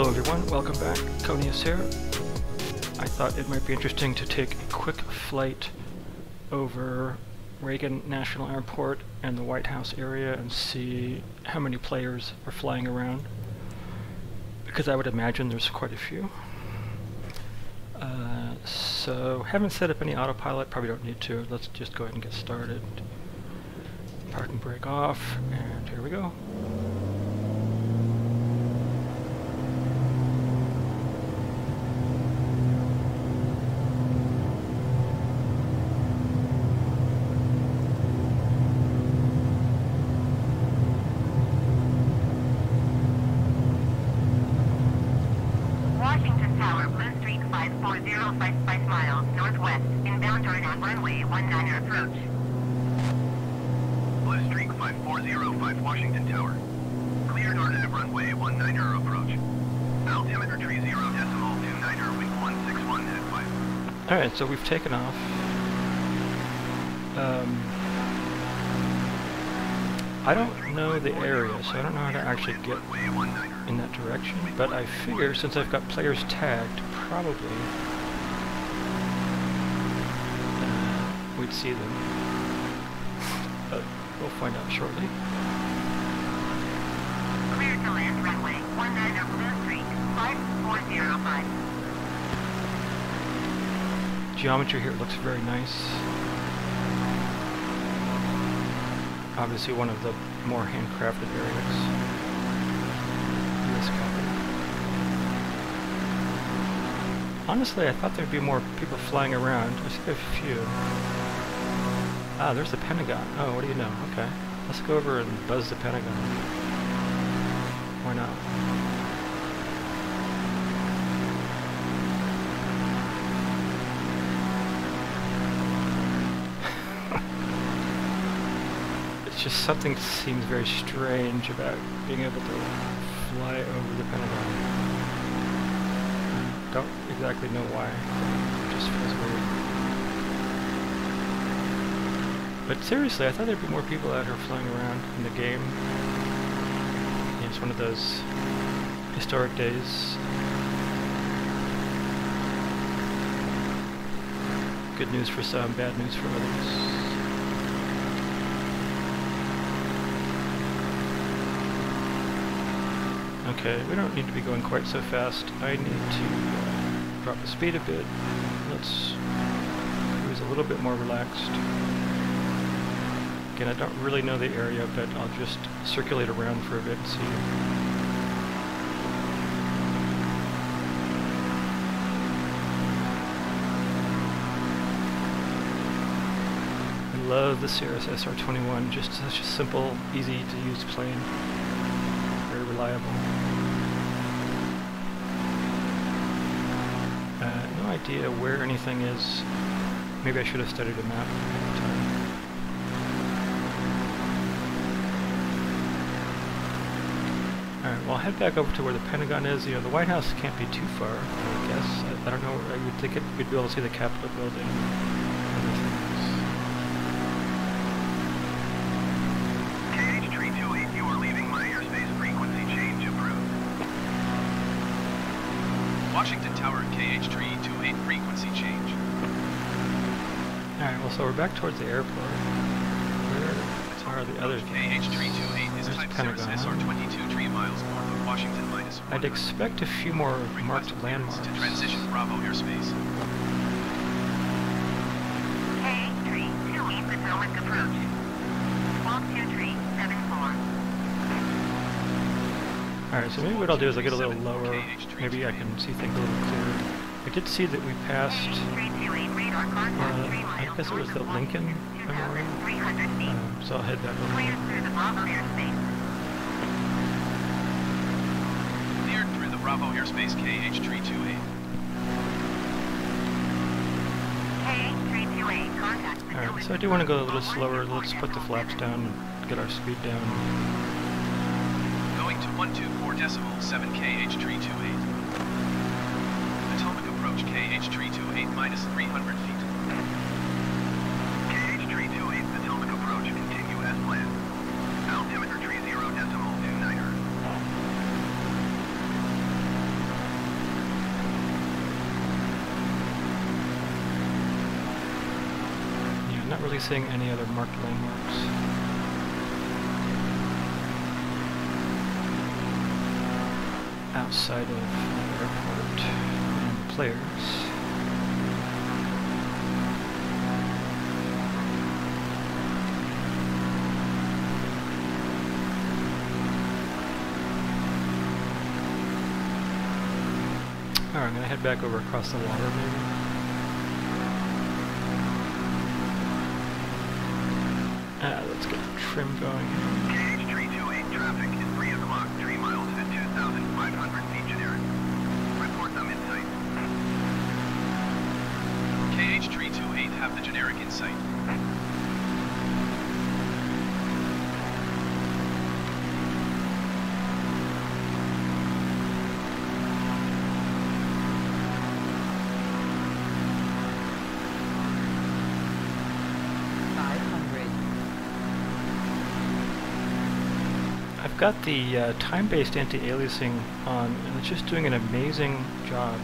Hello everyone, welcome back. Khonius here. I thought it might be interesting to take a quick flight over Reagan National Airport and the White House area and see how many players are flying around. Because I would imagine there's quite a few. Uh, so, haven't set up any autopilot, probably don't need to. Let's just go ahead and get started. Parking brake off, and here we go. 540 miles northwest, inbound on runway 19 approach. Blue Streak 5405 Washington Tower. Clear north of runway approach. Altimeter decimal Alright, so we've taken off. Um, I don't know the area, so I don't know how to actually get in that direction, but I figure since I've got players tagged, probably uh, we'd see them. But we'll find out shortly. Clear to land runway 19 Blue Streak 5405. Geometry here looks very nice. Obviously one of the more handcrafted areas. Honestly, I thought there'd be more people flying around. I see a few. Ah, there's the Pentagon. Oh, what do you know? Okay. Let's go over and buzz the Pentagon. Why not? Just something seems very strange about being able to fly over the Pentagon. I Don't exactly know why. It just feels weird. But seriously, I thought there'd be more people out here flying around in the game. It's one of those historic days. Good news for some, bad news for others. Okay, we don't need to be going quite so fast. I need to uh, drop the speed a bit. Let's cruise a little bit more relaxed. Again, I don't really know the area, but I'll just circulate around for a bit and see. I love the Cirrus SR-22, just such a simple, easy to use plane. Reliable. Uh, no idea where anything is. Maybe I should have studied a map ahead of time. Alright, well I'll head back over to where the Pentagon is. You know, the White House can't be too far, I guess. I, I don't know, I would think it, we'd be able to see the Capitol building. Washington Tower, KH328 frequency change. Alright, well so we're back towards the airport. Where are the others? KH328 is There's type Pentagon. Cirrus SR-22 3 miles north of Washington minus 1. I'd expect a few more marked landmarks. to transition Bravo airspace. Alright, so maybe what I'll do is I'll get a little lower. Maybe I can see things a little clearer. I did see that we passed, K328 radar contact Uh, I guess it was the Lincoln Memorial. um, so I'll head back over. Cleared through the Bravo airspace. Cleared through the KH328. K328 contact Alright, so I do want to go a little slower. Let's put the flaps down and get our speed down. 124 decimal 7 KH328. Potomac approach KH328 minus 300 feet. KH328 Potomac approach continue as planned. Altimeter 30 decimal 29 Earth. Yeah, not really seeing any other marked landmarks. Outside of the airport and players. Alright, I'm gonna head back over across the water maybe. Ah, let's get trim going. KH328 traffic got the uh, time-based anti-aliasing on, and it's just doing an amazing job.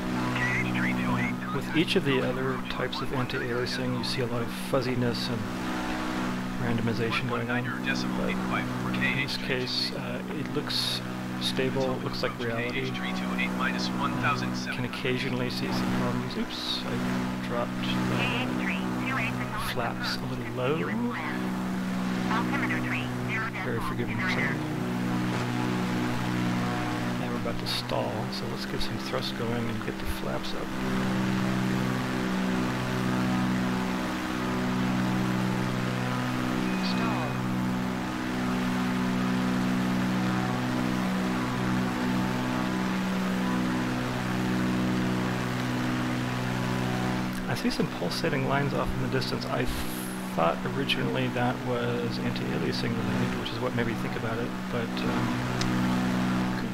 With each of the other types of anti-aliasing, you see a lot of fuzziness and randomization going on. But in this case, uh, it looks stable, it looks like reality. KH328 minus Can occasionally see some problems. Oops, I dropped the flaps a little low. Very forgiving. two niner. About to stall, so let's get some thrust going and get the flaps up. I see some pulsating lines off in the distance. I thought originally that was anti-aliasing related, which is what made me think about it, but um,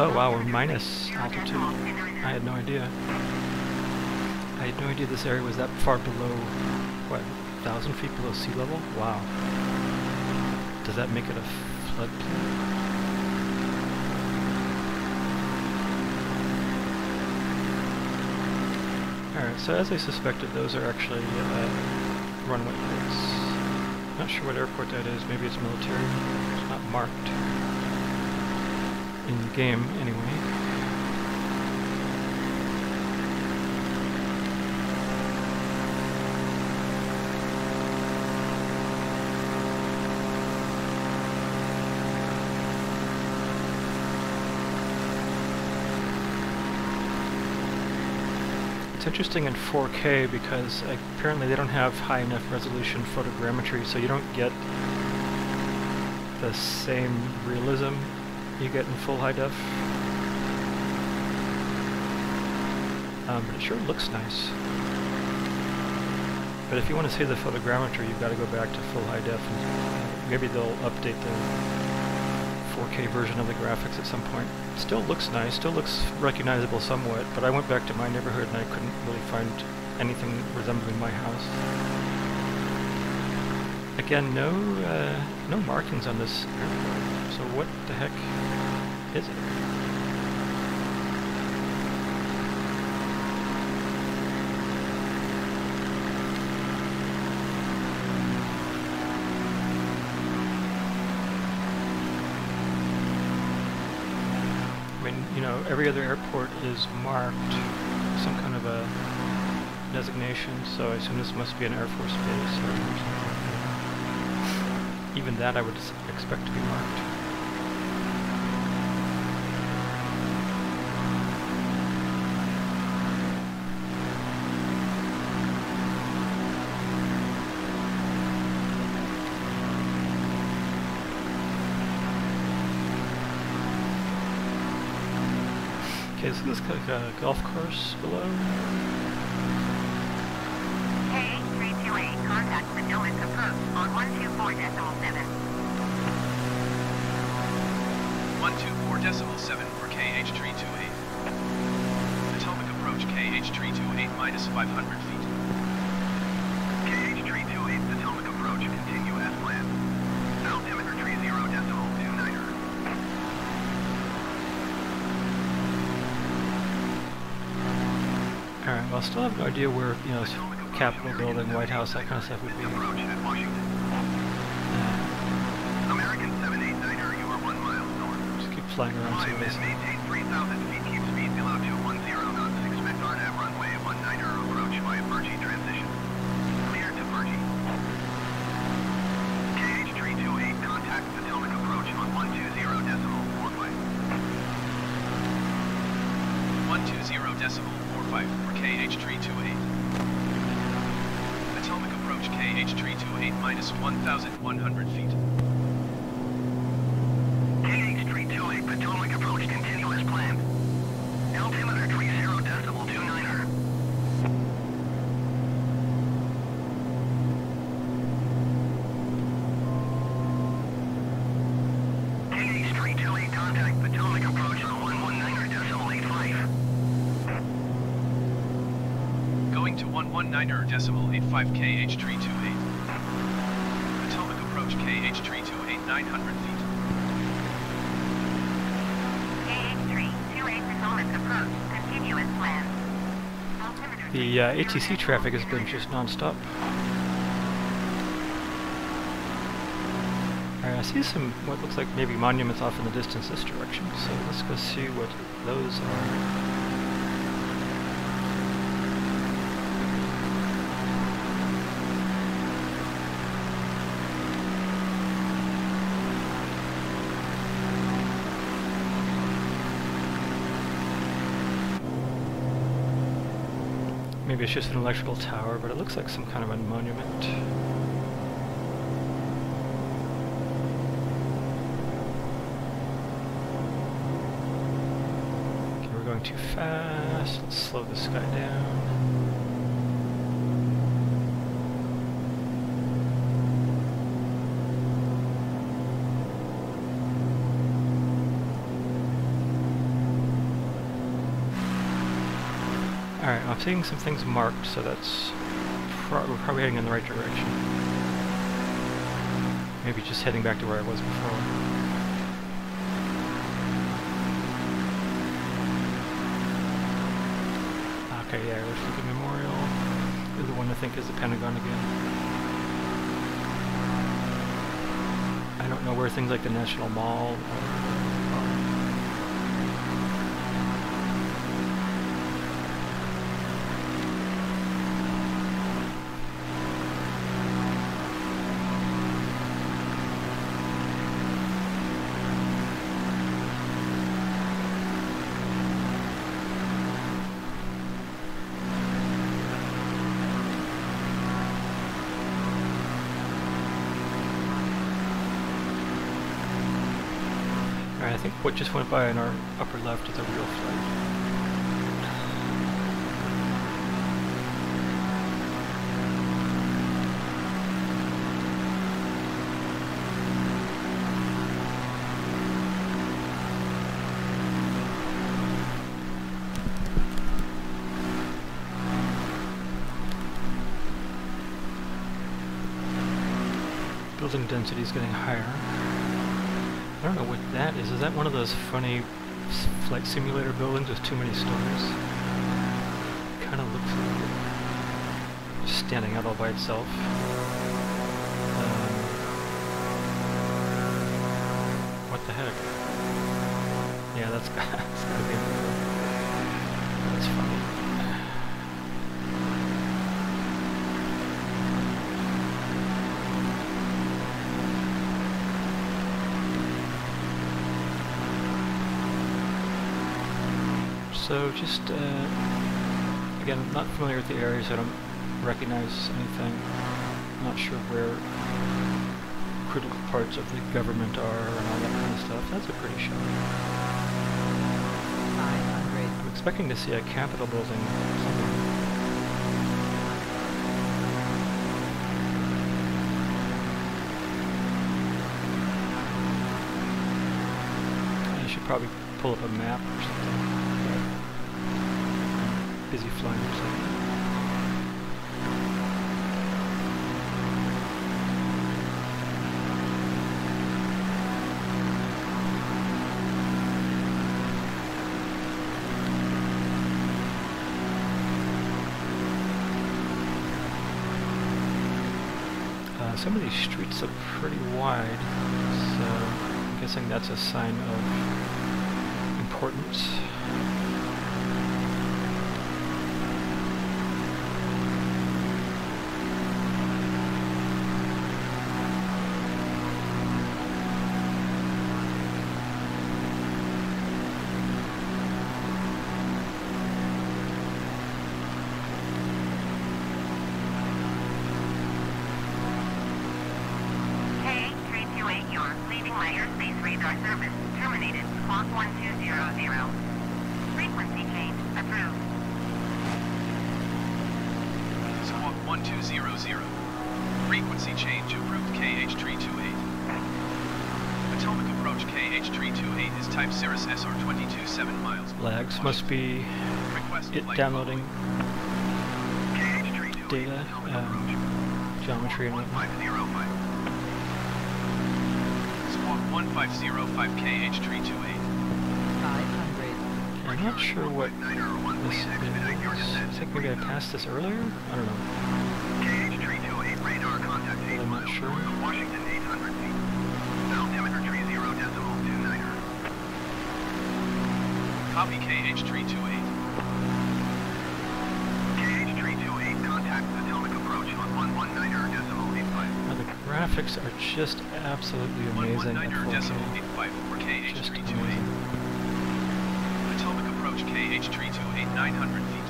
Oh wow, we're minus altitude. I had no idea. I had no idea this area was that far below, what, 1,000 feet below sea level? Wow. Does that make it a floodplain? Alright, so as I suspected, those are actually uh, runway brakes. Not sure what airport that is, maybe it's military. It's not marked in game, anyway. It's interesting in 4K because apparently they don't have high enough resolution photogrammetry, so you don't get the same realism you get in full high def. Um, but it sure looks nice. But if you want to see the photogrammetry, you've got to go back to full high def. And maybe they'll update the 4K version of the graphics at some point. Still looks nice, still looks recognizable somewhat, but I went back to my neighborhood and I couldn't really find anything resembling my house. Again, no uh, no markings on this airport, so what the heck is it? I mean, you know, every other airport is marked some kind of a designation, so I assume this must be an Air Force base or something. Even that I would expect to be marked. Okay, so this is like a golf course below. I still have no idea where, you know, Capitol building, White House, that kind of stuff would be. Approach at Washington. American 789er, you are one mile north. Just keep flying around Climb some of this. and maintain 3,000 feet. Keep KH328 minus 1,100 feet. KH328 Potomac approach continue as planned. Altimeter 30 decimal 29er. KH328 contact Potomac approach on 119er decimal 85. Going to 119er decimal 85 KH328. Potomac KH328 900 feet. KH328 Potomac approach continue as planned. Altimeter The uh, ATC traffic has been just non-stop. Alright, I see some, what looks like maybe monuments off in the distance this direction, so let's go see what those are. Maybe it's just an electrical tower, but it looks like some kind of a monument. Okay, we're going too fast. Let's slow this guy down. Alright, I'm seeing some things marked, so that's... Pro we're probably heading in the right direction. Maybe just heading back to where I was before. Okay, yeah, Earth Lincoln Memorial. the one I think is the Pentagon again. I don't know where things like the National Mall just went by in our upper left is a real flight. Building density is getting higher. I don't know what that is. Is that one of those funny flight simulator buildings with too many stores? Kind of looks like it. Just standing out all by itself. Um, what the heck? Yeah, that's, that's gotta be. That's funny. So just, uh, again, not familiar with the area, so I don't recognize anything. I'm Not sure where critical parts of the government are and all that kind of stuff. That's a pretty shot. 500 expecting to see a Capitol building somewhere. I should probably pull up a map or something. Busy flying something. Uh, some of these streets look pretty wide, so I'm guessing that's a sign of importance. Radar service. Terminated. Squawk 1200. Frequency change approved. Squawk 1200. Frequency change approved KH328. Potomac approach KH328 is type Cirrus SR22 7 miles. Lags must be Request it downloading data, Potomac um, approach. geometry and whatnot. 1505. Squawk 1505 KH328. 500. I'm not sure what this is. I think maybe I passed this earlier? I don't know. KH328 radar contact 8 I'm not sure. Washington 800 feet. Altimeter 30 decimal 29er. Copy KH328. KH328 graphics are just absolutely amazing at 119er decimal 4K. Just amazing. Potomac approach KH328 900 feet.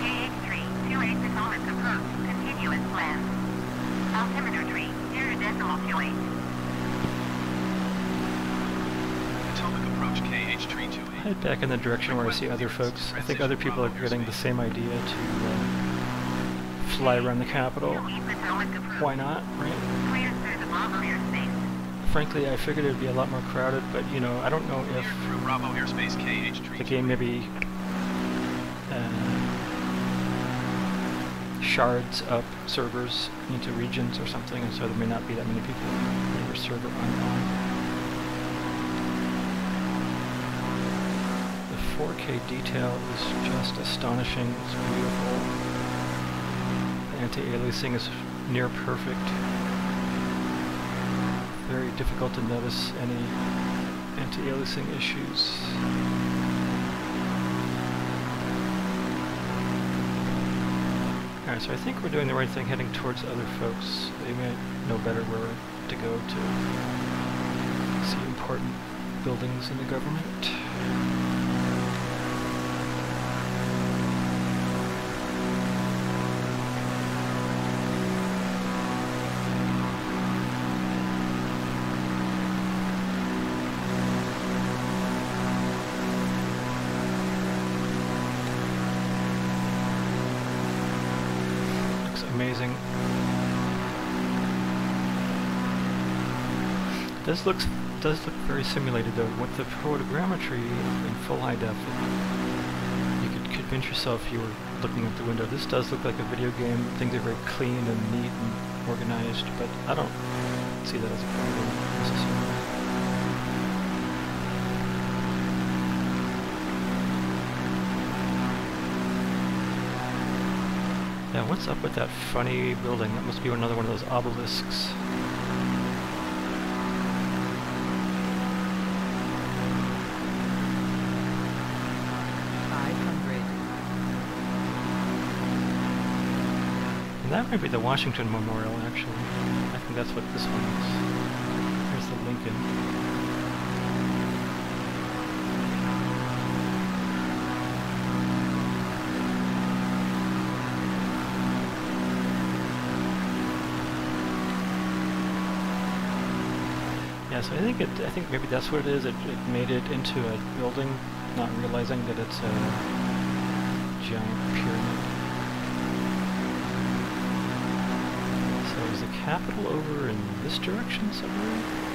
KH328 Potomac approach. Continuous plan. Altimeter 3, 0 decimal 28. Potomac approach KH328. Head back in the direction where I see other folks. I think other people are getting the same idea to uh, fly around the approach. Why not, right? Frankly, I figured it would be a lot more crowded, but you know, I don't know if Cleared through Bravo airspace KH328. the game maybe uh, shards up servers into regions or something, and so there may not be that many people in your server online. The 4K detail is just astonishing. It's beautiful. Anti-aliasing is near perfect. Very difficult to notice any anti-aliasing issues. Alright, so I think we're doing the right thing heading towards other folks. They may know better where to go to see important buildings in the government. Amazing. This looks does look very simulated though. With the photogrammetry in full high def, you could convince yourself you were looking out the window. This does look like a video game. Things are very clean and neat and organized, but I don't see that as a problem necessarily. What's up with that funny building? That must be another one of those obelisks. And that might be the Washington Memorial, actually. I think that's what this one is. Here's the Lincoln. Yeah, so I think it. I think maybe that's what it is. It, it made it into a building, not realizing that it's a giant pyramid. So is the Capitol over in this direction somewhere?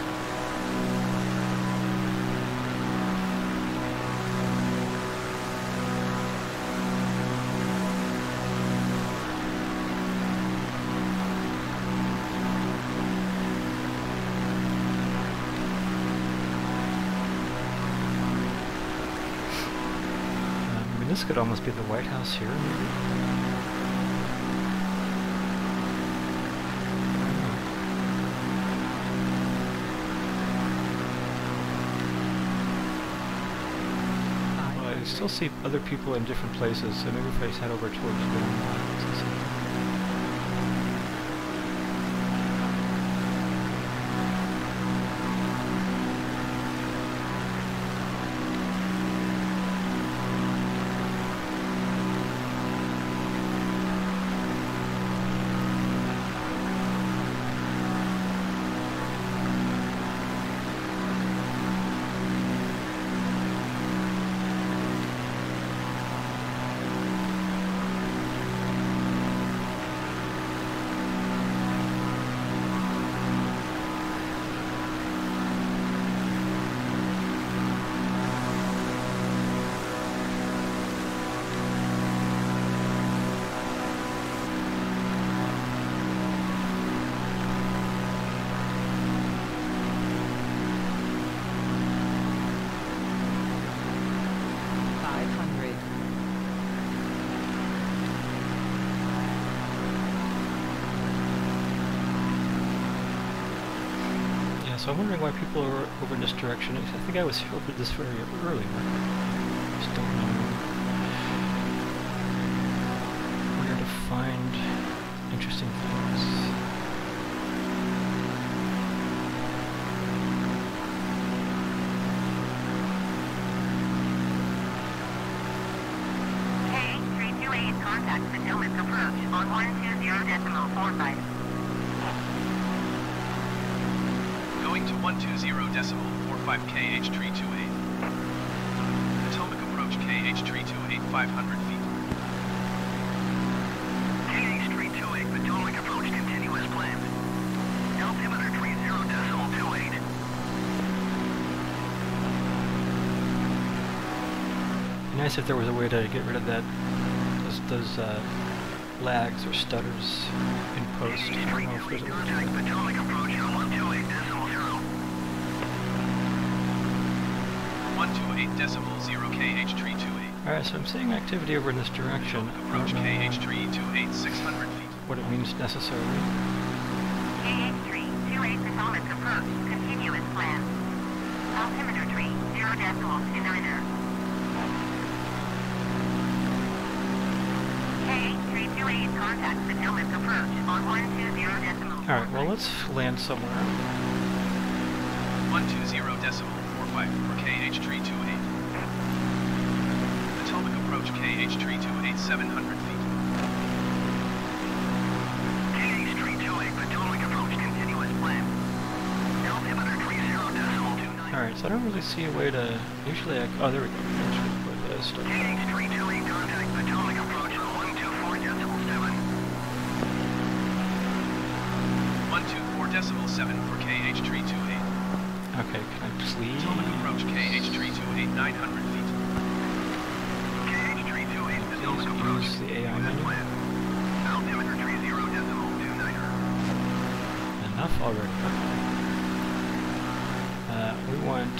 This could almost be the White House here. I still see other people in different places, so maybe if I head over towards them. So I'm wondering why people are over in this direction. I think I was over this very early. Just don't know where to find interesting things. 120.45 kh tree 28. Potomac approach kh tree 28 500 feet. kh tree 28 Potomac approach continuous plan. Altimeter 30.28. Nice if there was a way to get rid of that, those, uh, lags or stutters in post. Alright, so I'm seeing activity over in this direction. Approach KH tree 28 600 feet. what it means necessarily. KH328 Potomac approach continuous plan. Altimeter 30 decimal 29. KH328 contact Potomac approach on 120 decimal Alright, well let's land somewhere. 120 decimal 45 for KH tree 28. Potomac approach KH tree 28 700 feet. KH tree 28 Potomac approach continuous plan. Altimeter 30 decimal 29. Alright, so I don't really see a way to... Usually I... Oh, there we go. Actually, put this stuff. KH tree 28 contact Potomac approach on 124 decimal 7. 124 decimal 7 for KH tree 28. Okay, can I please... Potomac approach KH tree 28 900 feet. KH tree 28 Potomac Please approach. use the AI menu. Altimeter 30 decimal 29er. Enough already. Uh, we want...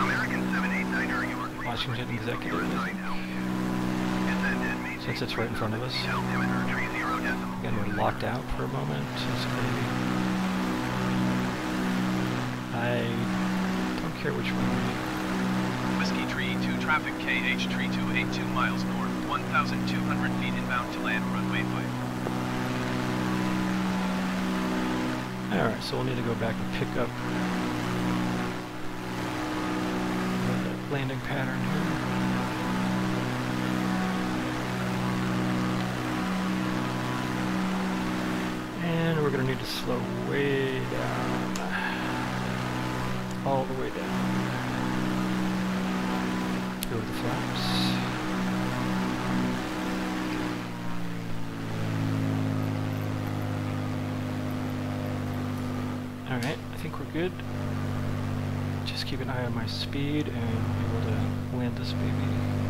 American 789er, you are Washington to proceed from Executive. your assigned house. Descend and maintain Since it's right in front of us. Altimeter 30 Again, we're locked out for a moment. I don't care which one we... Whiskey Tree 2 traffic KH Tree 282 miles north, 1,200 feet inbound to land runway 5. Alright, so we'll need to go back and pick up the landing pattern here. And we're gonna need to slow way down. All the way down. Go to the flaps. Alright, I think we're good. Just keep an eye on my speed and be able to land this baby.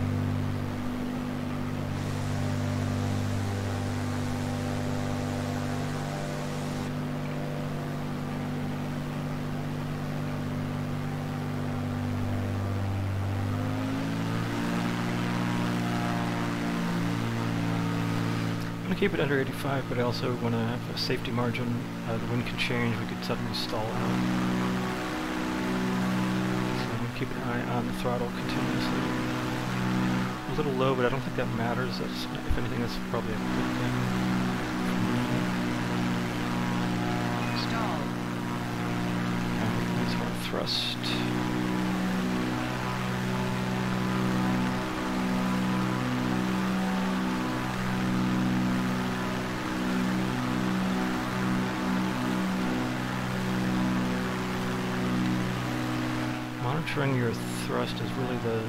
To keep it under 85, but I also want to have a safety margin. Uh, the wind can change, we could suddenly stall out. So I'm going to keep an eye on the throttle continuously. A little low, but I don't think that matters. That's, if anything, that's probably a good thing. Stall. And more thrust. Monitoring your thrust is really the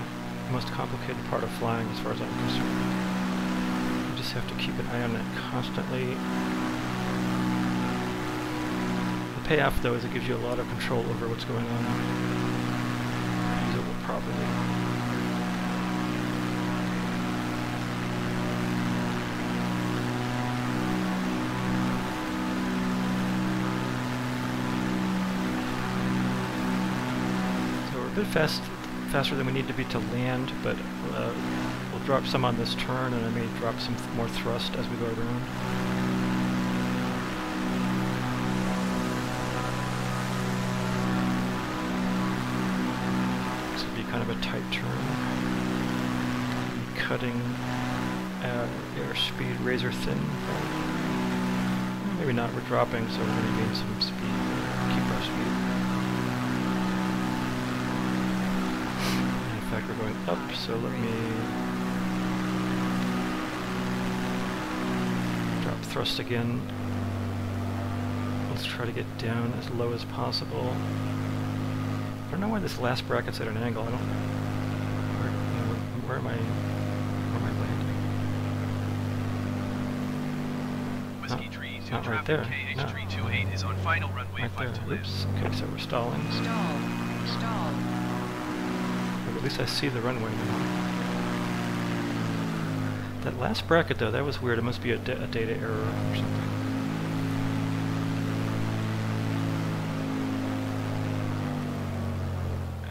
most complicated part of flying as far as I'm concerned. You just have to keep an eye on that constantly. The payoff though is it gives you a lot of control over what's going on. Use it properly. Bit fast, faster than we need to be to land, but uh, we'll drop some on this turn, and I may drop some th more thrust as we go around. This would be kind of a tight turn. Cutting uh, airspeed razor thin. Maybe not, we're dropping, so we're going to gain some speed, fact we're going up, so let me drop thrust again. Let's try to get down as low as possible. I don't know why this last bracket's at an angle. I don't where, you know, where am I where am I landing? Whiskey Tree, not right there. KH328 no. is on final runway right there. Oops. Okay, so we're stalling. Stall. Stall least I see the runway now. That last bracket though, that was weird. It must be a, a data error or something.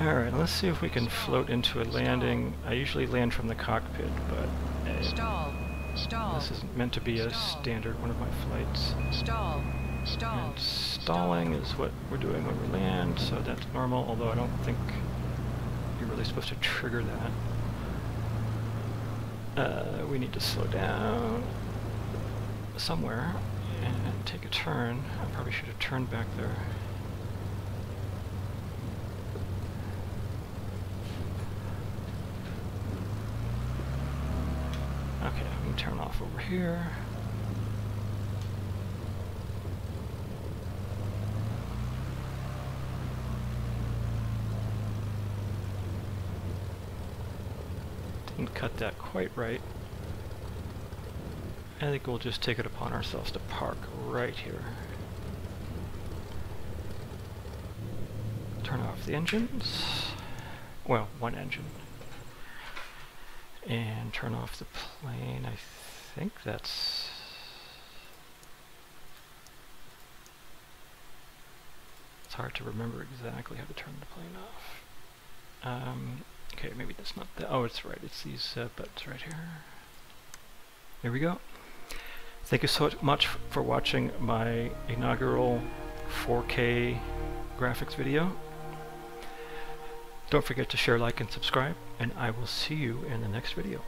Alright, let's see if we can float into a landing. I usually land from the cockpit, but uh, Stall. Stall. this is meant to be a standard one of my flights. Stall. Stall. And stalling is what we're doing when we land, so that's normal, although I don't think supposed to trigger that. Uh, we need to slow down somewhere and take a turn. I probably should have turned back there. Okay, I'm to turn off over here. Cut that quite right. I think we'll just take it upon ourselves to park right here. Turn off the engines. Well, one engine. And turn off the plane. I think that's... It's hard to remember exactly how to turn the plane off. Um, Okay, maybe that's not the... Oh, it's right. It's these uh, buttons right here. There we go. Thank you so much for watching my inaugural 4K graphics video. Don't forget to share, like, and subscribe, and I will see you in the next video.